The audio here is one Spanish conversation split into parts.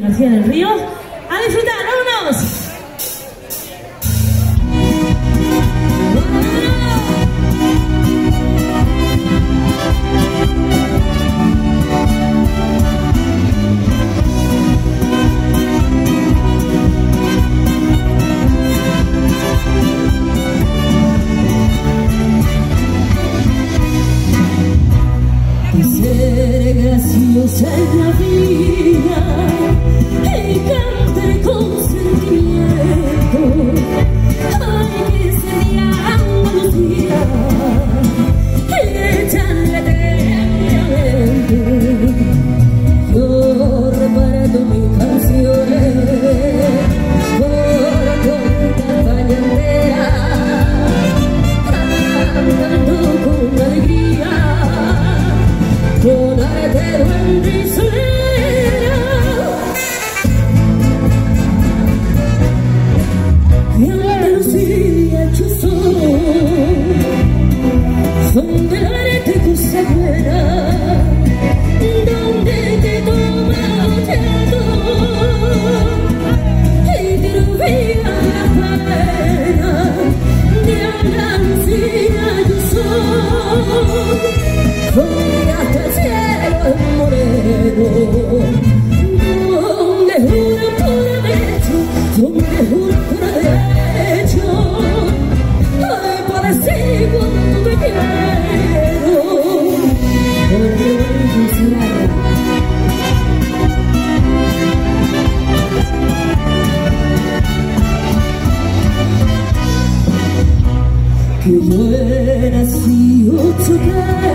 García del Río. ¡A disfrutar! ¡Vámonos! to today.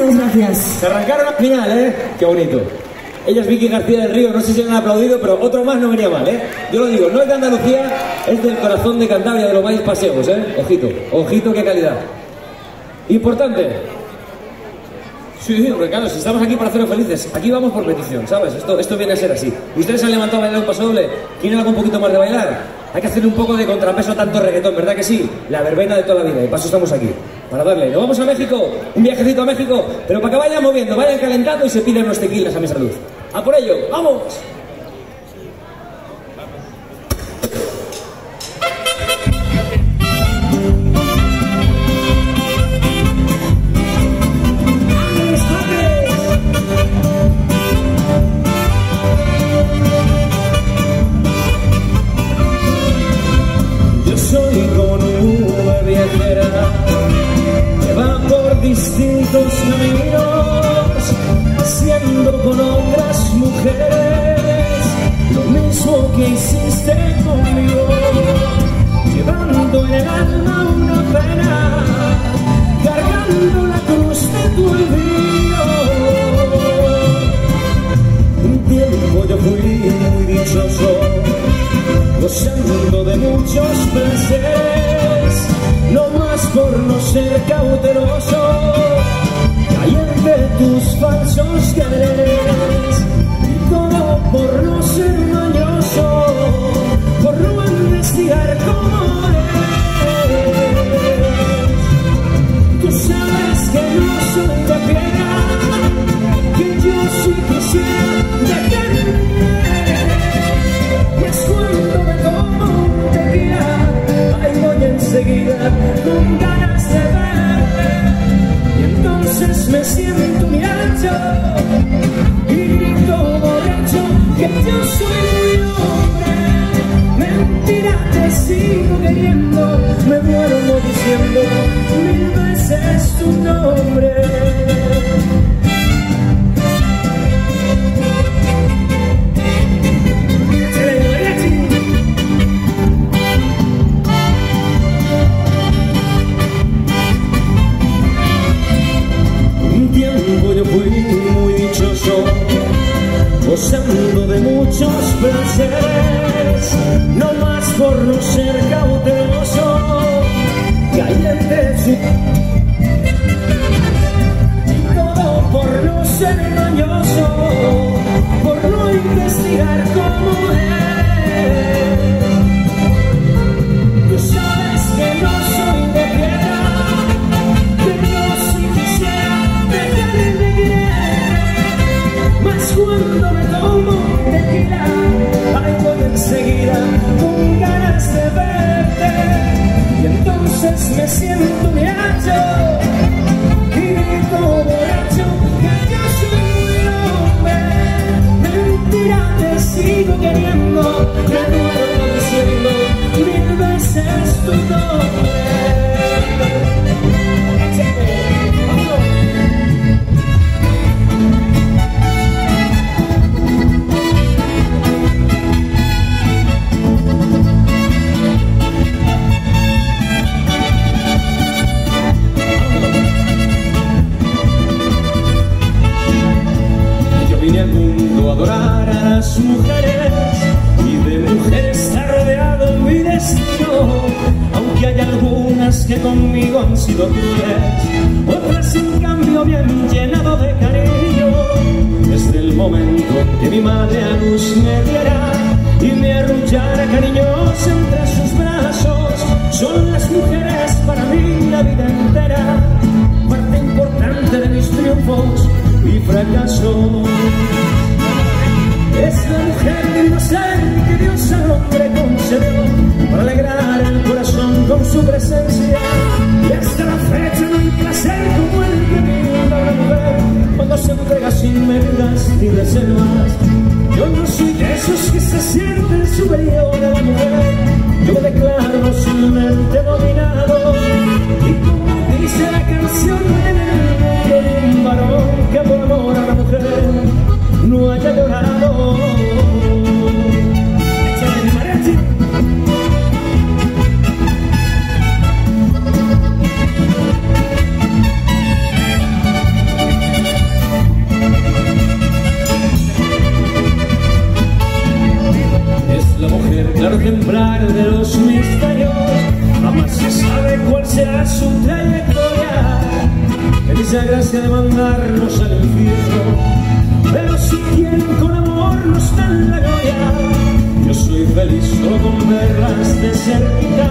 Muchísimas gracias. Se arrancaron al final, ¿eh? Qué bonito. Ella es Vicky García del Río, no sé si le han aplaudido, pero otro más no venía mal, ¿eh? Yo lo digo, no es de Andalucía, es del corazón de Cantabria, de los valles paseos, ¿eh? Ojito, ojito, qué calidad. Importante. Sí, hombre, claro, si estamos aquí para haceros felices, aquí vamos por petición, ¿sabes? Esto, esto viene a ser así. ¿Ustedes se han levantado a bailar un paso doble? ¿Quieren algo un poquito más de bailar? Hay que hacer un poco de contrapeso tanto reggaetón, ¿verdad que sí? La verbena de toda la vida, y paso estamos aquí. Para darle, ¿nos vamos a México? Un viajecito a México, pero para que vayan moviendo, vayan calentando y se piden unos tequilas a mi salud. ¡A por ello! ¡Vamos! distintos caminos, haciendo con otras mujeres lo mismo que hiciste conmigo, llevando en el alma una pena, cargando la cruz de tu olvido. Un tiempo yo fui muy dichoso, gozando de muchos placeres, no más por no ser cauteloso, tus falsos quereres, de muchos placeres, no más por no ser cauteloso, caliente su me siento vine al mundo a adorar a las mujeres y de mujeres está rodeado mi destino. Aunque hay algunas que conmigo han sido crueles, otras en cambio han llenado de cariño. Desde el momento que mi madre a luz me diera y me arrullara cariños entre sus brazos, son las mujeres para mí la vida entera, parte importante de mis triunfos y fracasos. Corazón con su de los misterios, jamás se sabe cuál será su trayectoria. En esa gracia de mandarnos al infierno, pero si quieren con amor nos dan la gloria. Yo soy feliz solo con verlas de cerca,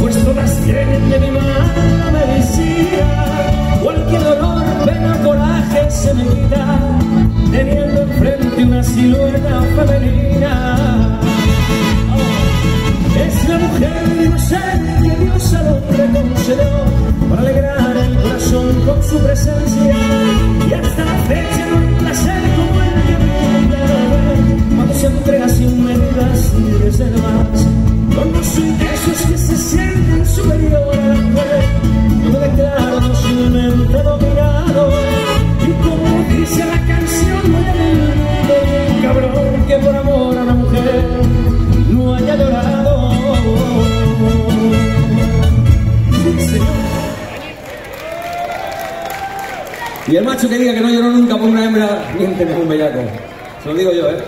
pues todas tienen de mi mano la medicina. Cualquier dolor, pena, coraje se me quita, teniendo enfrente una silueta femenina. La mujer inocente que Dios al hombre concedió para alegrar el corazón con su presencia. Y hasta la fecha no hay placer como el que mujer cuando se entrega sin medidas ni reservas. Yo no soy de esos que se sienten superior a la mujer. Yo me declaro dominado. Y como dice la Y el macho que diga que no lloró nunca por una hembra, miente como un bellaco. Se lo digo yo, ¿eh?